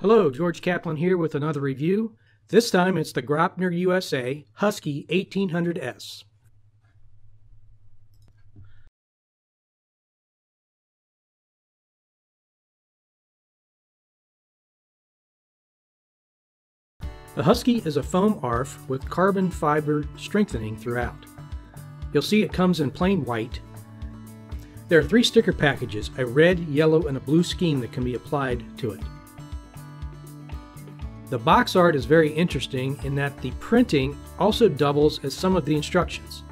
Hello, George Kaplan here with another review. This time it's the Graupner USA Husky 1800S. The Husky is a foam ARF with carbon fiber strengthening throughout. You'll see it comes in plain white. There are three sticker packages, a red, yellow, and a blue scheme that can be applied to it. The box art is very interesting in that the printing also doubles as some of the instructions.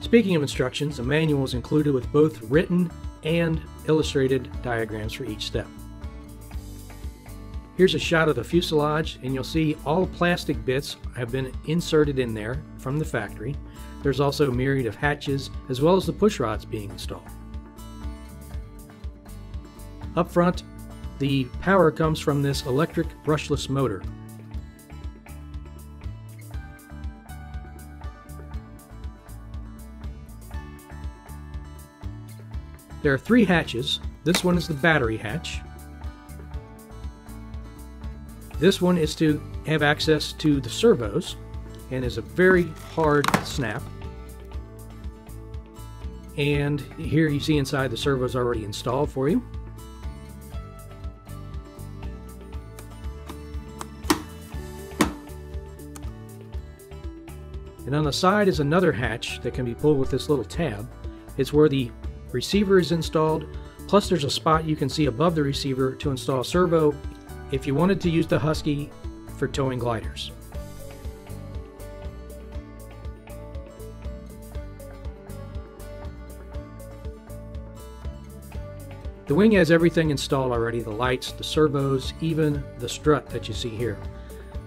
Speaking of instructions, a manual is included with both written and illustrated diagrams for each step. Here's a shot of the fuselage and you'll see all plastic bits have been inserted in there from the factory. There's also a myriad of hatches as well as the push rods being installed. Up front, the power comes from this electric brushless motor. There are three hatches. This one is the battery hatch. This one is to have access to the servos and is a very hard snap. And here you see inside the servos already installed for you. And on the side is another hatch that can be pulled with this little tab. It's where the receiver is installed, plus there's a spot you can see above the receiver to install servo if you wanted to use the Husky for towing gliders. The wing has everything installed already, the lights, the servos, even the strut that you see here.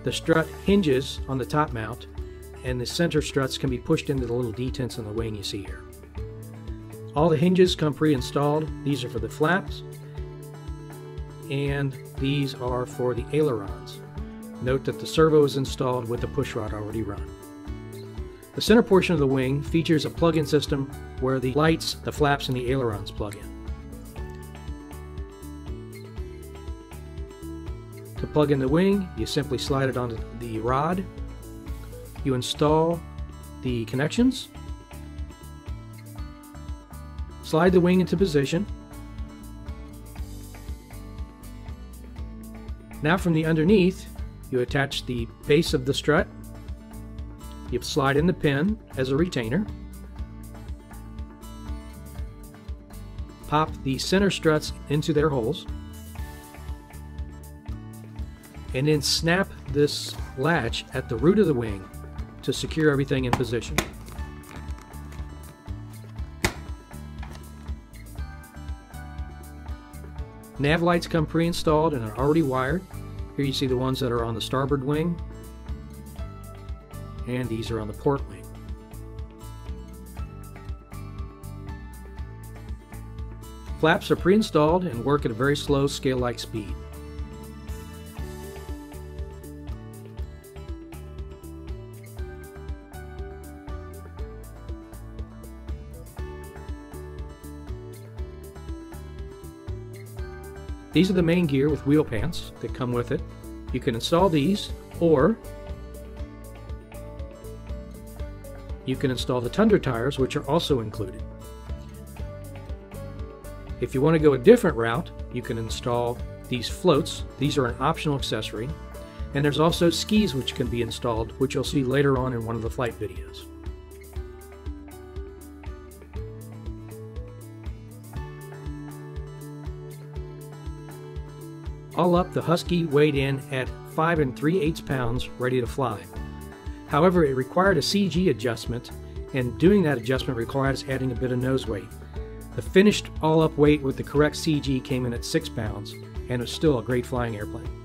The strut hinges on the top mount and the center struts can be pushed into the little detents on the wing you see here. All the hinges come pre-installed. These are for the flaps, and these are for the ailerons. Note that the servo is installed with the pushrod already run. The center portion of the wing features a plug-in system where the lights, the flaps, and the ailerons plug in. To plug in the wing, you simply slide it onto the rod you install the connections, slide the wing into position. Now from the underneath, you attach the base of the strut. You slide in the pin as a retainer. Pop the center struts into their holes. And then snap this latch at the root of the wing to secure everything in position. Nav lights come pre-installed and are already wired. Here you see the ones that are on the starboard wing, and these are on the port wing. Flaps are pre-installed and work at a very slow scale-like speed. These are the main gear with wheel pants that come with it. You can install these or you can install the Tundra tires which are also included. If you want to go a different route, you can install these floats. These are an optional accessory. And there's also skis which can be installed, which you'll see later on in one of the flight videos. All up, the Husky weighed in at 5 and 3 eighths pounds, ready to fly. However, it required a CG adjustment, and doing that adjustment requires adding a bit of nose weight. The finished all-up weight with the correct CG came in at 6 pounds, and was still a great flying airplane.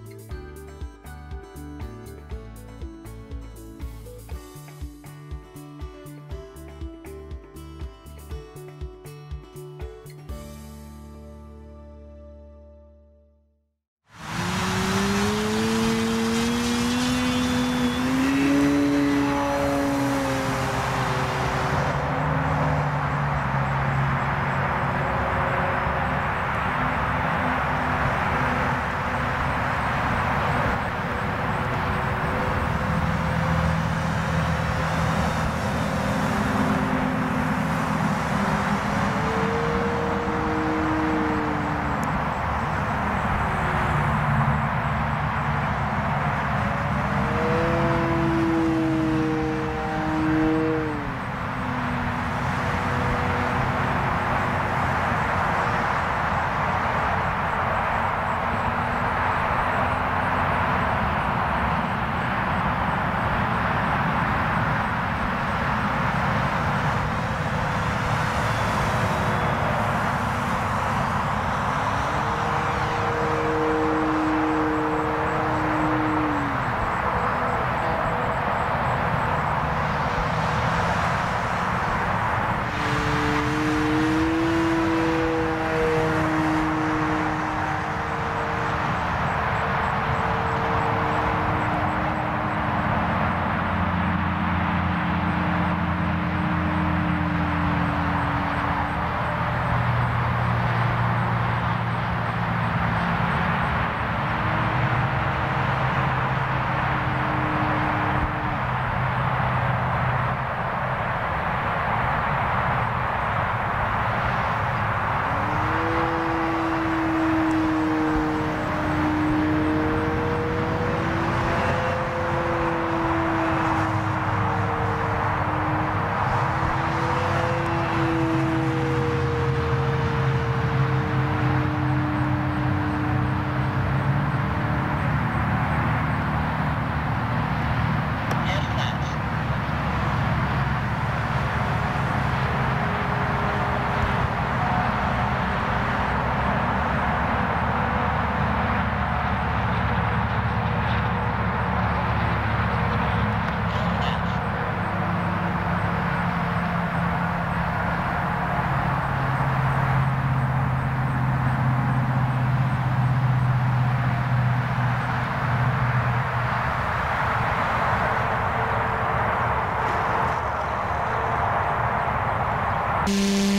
Bye.